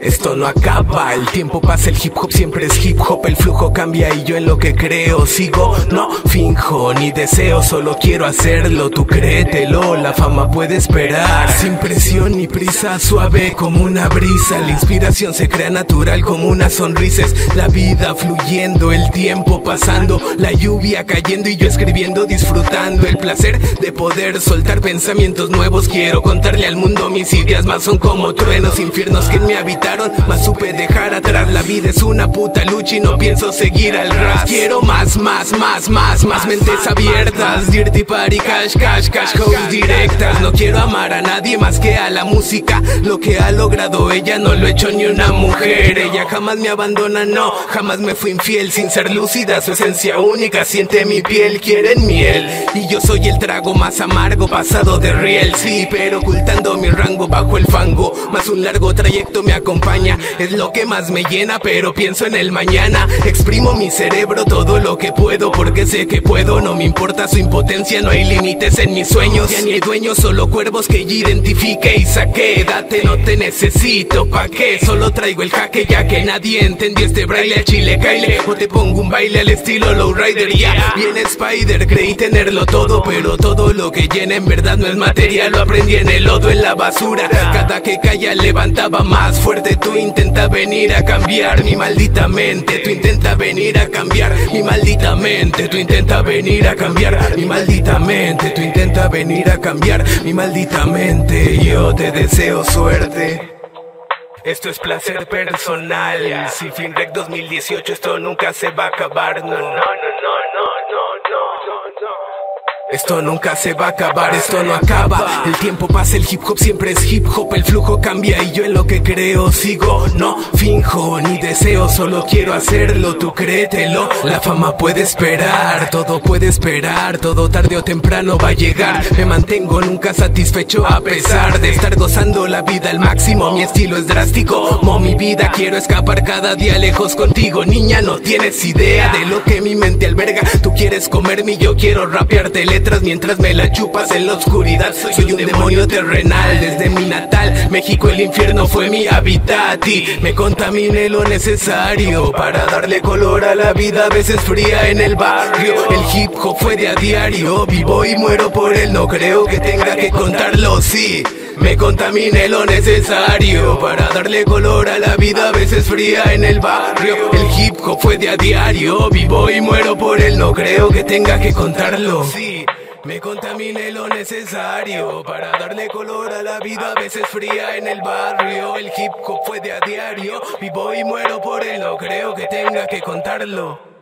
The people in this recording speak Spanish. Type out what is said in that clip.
Esto no acaba, el tiempo pasa, el hip hop siempre es hip hop, el flujo cambia y yo en lo que creo sigo, no finjo ni deseo, solo quiero hacerlo, tú créetelo, la fama puede esperar, sin presión ni prisa, suave como una brisa, la inspiración se crea natural como una sonrisa, la vida fluyendo, el tiempo pasando, la lluvia cayendo y yo escribiendo, disfrutando el placer de poder soltar pensamientos nuevos, quiero contarle al mundo mis ideas más son como truenos, infiernos que en mi habitación más supe dejar atrás. La vida es una puta lucha y no pienso seguir al ras. Quiero más, más, más, más, más mentes abiertas. Dirty party, cash, cash, cash, hoes directas. No quiero amar a nadie más que a la música. Lo que ha logrado ella no lo he hecho ni una mujer. Ella jamás me abandona, no, jamás me fui infiel Sin ser lúcida, su esencia única siente mi piel Quieren miel. Y yo soy el trago más amargo Pasado de riel, sí, pero ocultando mi rango bajo el fango. Más un largo trayecto me acompaña es lo que más me llena, pero pienso en el mañana. Exprimo mi cerebro todo lo que puedo, porque sé que puedo. No me importa su impotencia, no hay límites en mis sueños. Ya ni hay dueños, solo cuervos que yo identifique y saqué. Date, no te necesito, ¿pa' qué? Solo traigo el jaque, ya que nadie entendió este braille. Chile, caile, o te pongo un baile al estilo lowrider. Ya viene Spider, creí tenerlo todo, pero todo lo que llena en verdad no es material. Lo aprendí en el lodo, en la basura. Cada que caía levantaba más fuerte tú intenta venir a cambiar mi maldita mente, tú intenta venir a cambiar mi maldita mente, tú intenta venir a cambiar mi maldita mente, tú intenta venir a cambiar mi maldita mente, yo te deseo suerte. Esto es placer personal, si Finrec 2018 esto nunca se va a acabar, no, no, no, no, no. Esto nunca se va a acabar, esto no acaba. El tiempo pasa, el hip hop siempre es hip hop, el flujo cambia y yo en lo que creo sigo. No finjo ni deseo, solo quiero hacerlo, tú créetelo. La fama puede esperar, todo puede esperar, todo tarde o temprano va a llegar. Me mantengo nunca satisfecho a pesar de estar gozando la vida al máximo. Mi estilo es drástico, mo mi vida quiero escapar cada día lejos contigo. Niña, no tienes idea de lo que mi mente alberga. Tú quieres comerme y yo quiero rapearte mientras me la chupas en la oscuridad. Soy un demonio terrenal desde mi natal. México, el infierno fue mi hábitat y me contaminé lo necesario para darle color a la vida, a veces fría en el barrio. El hip hop fue de a diario, vivo y muero por él. No creo que tenga que contarlo, sí. Me contaminé lo necesario para darle color a la vida, a veces fría en el barrio. El hip hop fue de a diario, vivo y muero por él, no creo que tenga que contarlo. Sí. Me contaminé lo necesario para darle color a la vida, a veces fría en el barrio. El hip hop fue de a diario, vivo y muero por él, no creo que tenga que contarlo.